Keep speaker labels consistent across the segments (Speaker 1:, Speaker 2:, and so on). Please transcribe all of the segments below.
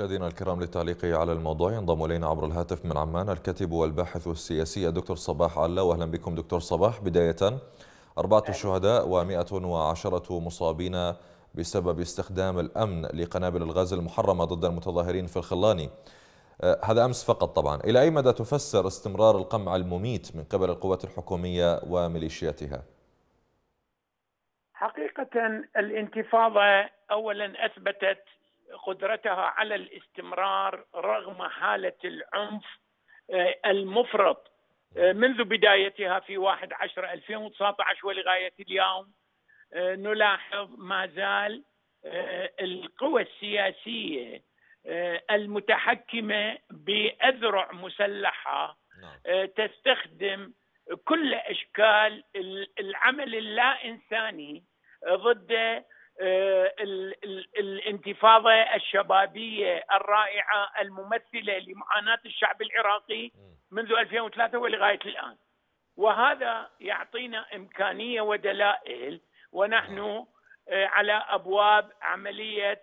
Speaker 1: مشاهدينا الكرام للتعليق على الموضوع. ينضم إلينا عبر الهاتف من عمان الكاتب والباحث السياسي الدكتور صباح علا. وأهلا بكم دكتور صباح. بداية أربعة شهداء ومئة وعشرة مصابين بسبب استخدام الأمن لقنابل الغاز المحرمة ضد المتظاهرين في الخلاني هذا أمس فقط طبعا. إلى أي مدى تفسر استمرار القمع المميت من قبل القوات الحكومية وميليشياتها؟
Speaker 2: حقيقة الانتفاضة أولا أثبتت قدرتها على الاستمرار رغم حالة العنف المفرط منذ بدايتها في 1 10 2019 ولغاية اليوم نلاحظ ما زال القوى السياسية المتحكمة بأذرع مسلحة نعم. تستخدم كل أشكال العمل اللا إنساني ضد الانتفاضة الشبابية الرائعة الممثلة لمعاناة الشعب العراقي منذ 2003 ولغاية الآن. وهذا يعطينا إمكانية ودلائل ونحن على أبواب عملية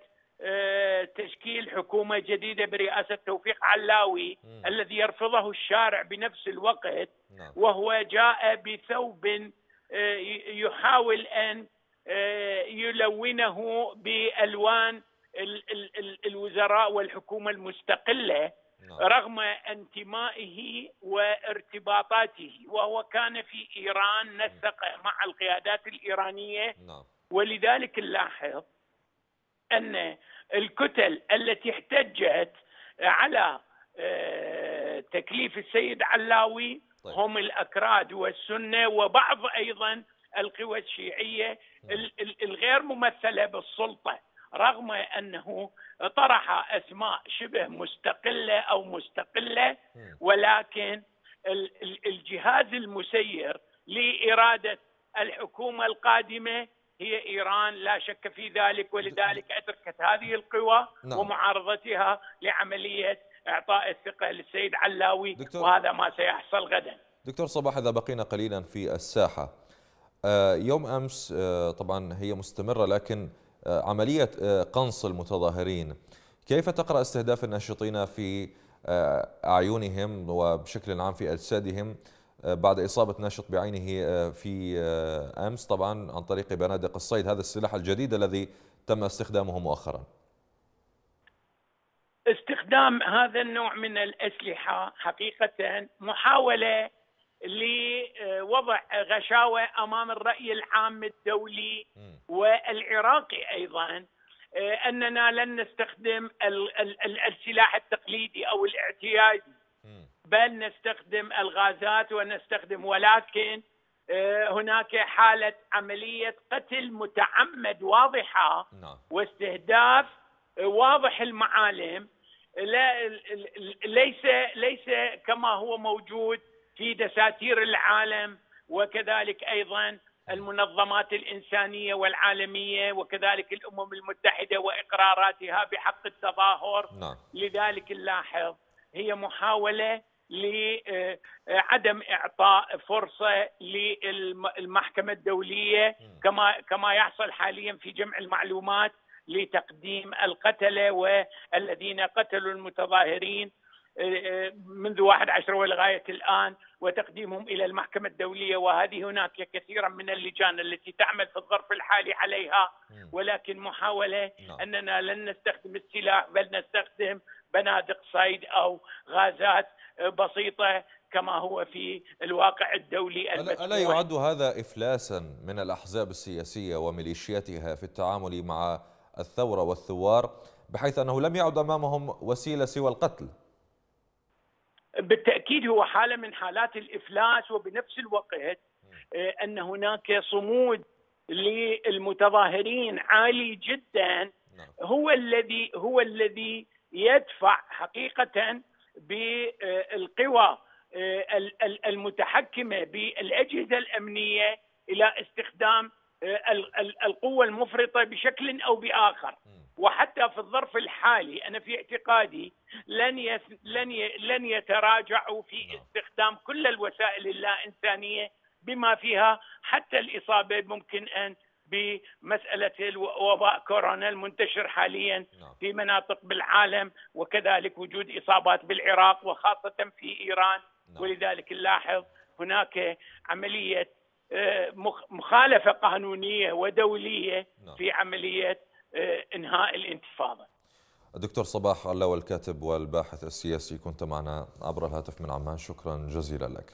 Speaker 2: تشكيل حكومة جديدة برئاسة توفيق علاوي الذي يرفضه الشارع بنفس الوقت وهو جاء بثوب يحاول أن يلونه بألوان الوزراء والحكومة المستقلة رغم انتمائه وارتباطاته. وهو كان في إيران نسق مع القيادات الإيرانية. ولذلك نلاحظ أن الكتل التي احتجت على تكليف السيد علاوي هم الأكراد والسنة وبعض أيضا القوى الشيعية الغير ممثلة بالسلطة رغم أنه طرح أسماء شبه مستقلة أو مستقلة ولكن الجهاز المسير لإرادة الحكومة القادمة هي إيران لا شك في ذلك ولذلك ادركت هذه القوى نعم. ومعارضتها لعملية إعطاء الثقة للسيد علاوي دكتور وهذا ما سيحصل غدا.
Speaker 1: دكتور صباح إذا بقينا قليلا في الساحة يوم أمس طبعا هي مستمرة لكن عملية قنص المتظاهرين. كيف تقرأ استهداف الناشطين في أعينهم وبشكل عام في أجسادهم بعد إصابة ناشط بعينه في أمس؟ طبعا عن طريق بنادق الصيد. هذا السلاح الجديد الذي تم استخدامه مؤخرا.
Speaker 2: استخدام هذا النوع من الأسلحة حقيقه محاولة لوضع غشاوة أمام الرأي العام الدولي والعراقي أيضا أننا لن نستخدم السلاح التقليدي أو الاعتيادي. بل نستخدم الغازات ونستخدم ولكن هناك حالة عملية قتل متعمد واضحة واستهداف واضح المعالم. ليس ليس كما هو موجود في دساتير العالم وكذلك أيضا المنظمات الإنسانية والعالمية وكذلك الأمم المتحدة وإقراراتها بحق التظاهر نعم. لذلك نلاحظ هي محاولة لعدم إعطاء فرصة للمحكمة الدولية كما كما يحصل حاليا في جمع المعلومات لتقديم القتلة والذين قتلوا المتظاهرين منذ واحد عشر ولغاية الآن وتقديمهم إلى المحكمة الدولية وهذه هناك كثيرا من اللجان التي تعمل في الظرف الحالي عليها. ولكن محاولة أننا لن نستخدم السلاح بل نستخدم بنادق صيد أو غازات بسيطة كما هو في الواقع الدولي
Speaker 1: ألا يعد هذا إفلاسا من الأحزاب السياسية وميليشياتها في التعامل مع الثورة والثوار بحيث أنه لم يعد أمامهم وسيلة سوى القتل؟
Speaker 2: بالتأكيد هو حالة من حالات الإفلاس وبنفس الوقت أن هناك صمود للمتظاهرين عالي جدا. هو الذي هو الذي يدفع حقيقه بالقوى المتحكمة بالأجهزة الأمنية إلى استخدام القوة المفرطة بشكل أو بآخر. وحتى في الظرف الحالي أنا في اعتقادي لن يس لن ي لن يتراجعوا في استخدام كل الوسائل اللا انسانيه بما فيها حتى الإصابة ممكن أن بمسألة وباء كورونا المنتشر حاليا
Speaker 1: نعم.
Speaker 2: في مناطق بالعالم وكذلك وجود إصابات بالعراق وخاصة في إيران
Speaker 1: نعم.
Speaker 2: ولذلك نلاحظ هناك عملية آه، مخ- مخالفة قانونية ودولية
Speaker 1: نعم.
Speaker 2: في عمليه.
Speaker 1: الدكتور صباح علاوة الكاتب والباحث السياسي كنت معنا عبر الهاتف من عمان. شكرا جزيلا لك.